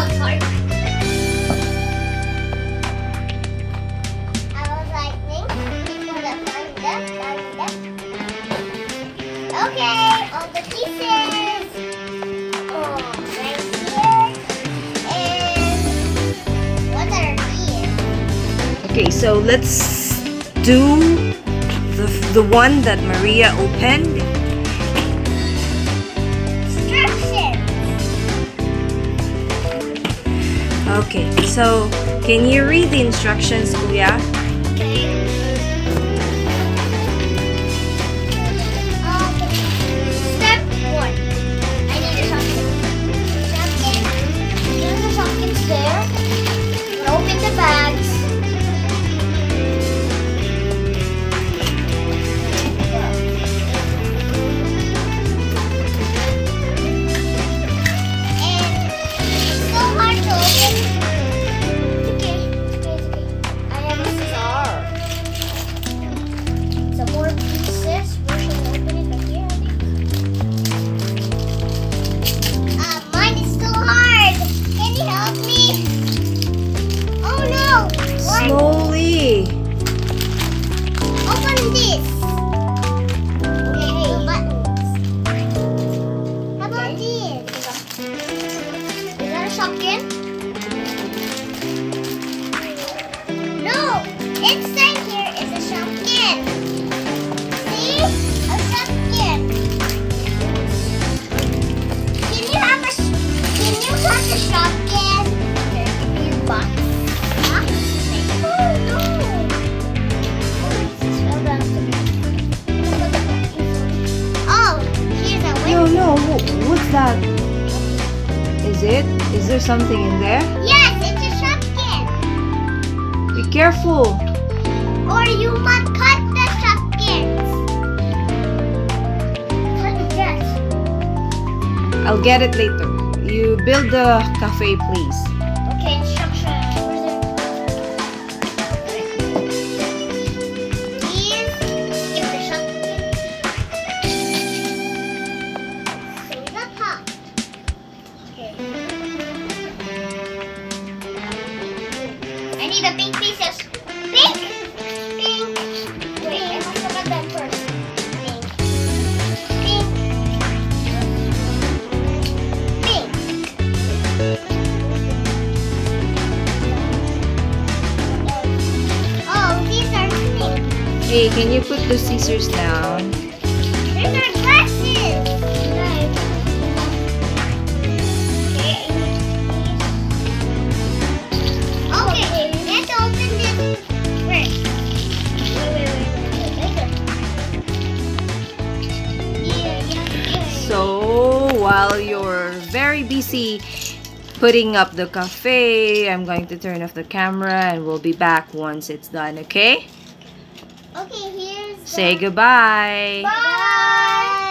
No, hard. I was like, think before the time left, time left. Okay, all the pieces. Oh, right here. And what are these? Okay, so let's do the, the one that Maria opened. Okay, so can you read the instructions, Kuya? That? Is it? Is there something in there? Yes, it's a shopkin. Be careful. Or you must cut the shopkins. Yes. I'll get it later. You build the cafe, please. Okay, I need the pink pieces. Pink! Pink! Wait, I that first. Pink. Pink. Pink. Oh, these are pink. Hey, can you put the scissors down? While you're very busy putting up the cafe, I'm going to turn off the camera and we'll be back once it's done, okay? Okay, here's the... Say goodbye. Bye.